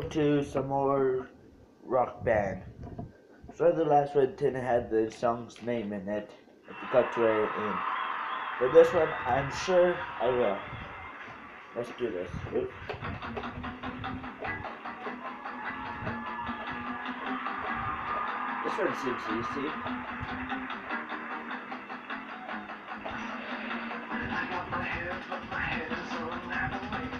welcome to some more rock band. So the last one didn't have the song's name in it. I forgot to write it in. But this one, I'm sure I will. Let's do this. Oops. This one seems easy. I got my head, but my head is on that way.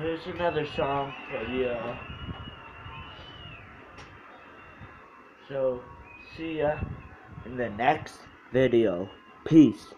Here's another song for you. So, see ya in the next video. Peace.